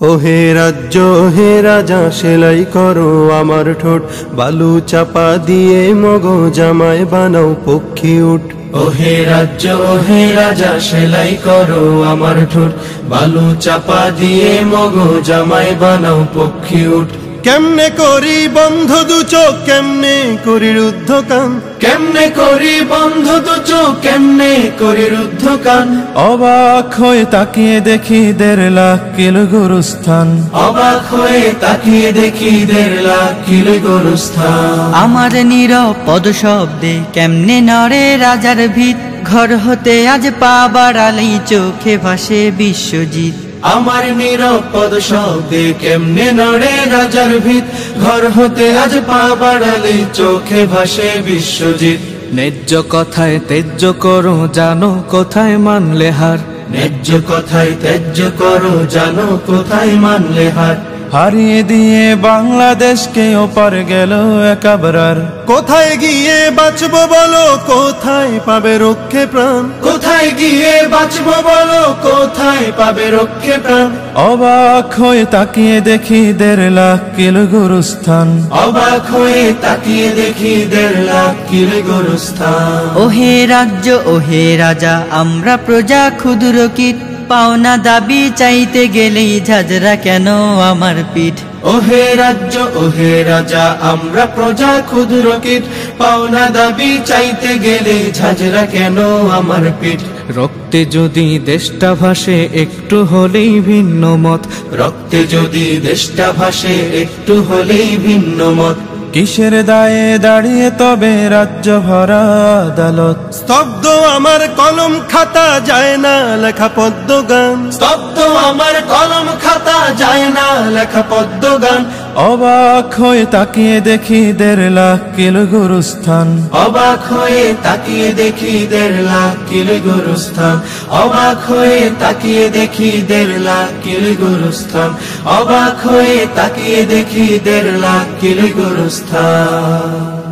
ওহে রাজ্য, হে রাজা, সেলাই করো আমার ঠোঁট। বালু চাপা দিয়ে মগ জামায় বানাও পক্ষী উঠ। ওহে রাজ্য, হে রাজা, সেলাই করো আমার ঠোঁট। বালু চাপা দিয়ে মগ জামাই বানাও পক্ষী উঠ। কেমনে করি বন্ধ দু চোখ কেমনে করি রুদ্ধ কান? কেমনে করি বন্ধ দু চোখ কেমনে করি রুদ্ধ কান? অবাক হয়ে তাকিয়ে দেখি দেড় লাখ কিলো গুরুস্থান। অবাক হয়ে তাকিয়ে দেখি দেড় লাখ কিলো গরুস্থান। আমার নিরপদ শব্দে কেমনে নরে রাজার ভিত? ঘর হতে আজ পা বাড়ালেই চোখে ভাসে বিশ্বজিৎ। আমার নিরাপদ শব্দে কেমনে নড়ে রাজার ভিত? ঘর হতে আজ পা বাড়ালে চোখে ভাসে বিশ্বজিৎ। ন্যায্য কথায় তেজ্য করো জানো কোথায় মানলে হার? ন্যায্য কথায় ত্যায্য করো জানো কোথায় মানলে হার? হারিয়ে দিয়ে বাংলাদেশকে ওপার গেল একাবরার। কোথায় গিয়ে বাঁচবো বলো? কোথায় পাবে রক্ষে প্রাণ? কোথায় গিয়ে বাঁচবো বলো? কোথায় পাবে রক্ষে প্রাণ? অবাক হয়ে তাকিয়ে দেখি দেড় লাখ কিলো গুরুস্থান। অবাক হয়ে তাকিয়ে দেখি দেড় লাখ কিলে গরুস্থান। ওহে রাজ্য ওহে রাজা আমরা প্রজা ক্ষুদ্র কীট। পাওনা দাবি চাইতে গেলেই ঝাঁঝরা কেন আমার পিঠ? ওহে রাজ্য ওহে রাজা আমরা প্রজা ক্ষুদ্র কীট। পাওনা দাবি চাইতে গেলে ঝাঁঝরা কেন আমার পিঠ? রক্তে যদি দেশটা ভাসে একটু হলেই ভিন্ন মত। রক্তে যদি দেশটা ভাসে একটু হলেই ভিন্ন মত। কিসের দায়ে দাঁড়িয়ে তবে রাজ্য ভরা আদালত? স্তব্ধ আমার কলম খাতা যায় না লেখা পদ্ম গান স্তব্ধ আমার কলম খাতা যায় না লেখা পদ্ম গান অবাক হয়ে তাকিয়ে দেখি দেড় লাখ কিলো গুরুস্থান। অবাক হয়ে তাকিয়ে দেখি দেড় লাখ কিলো গরুস্থান। অবাক হয়ে তাকিয়ে দেখি দেড় লাখ কিলো গরুস্থান। অবাক হয়ে তাকিয়ে দেখি দেড় লাখ কিলো গরুস্থান।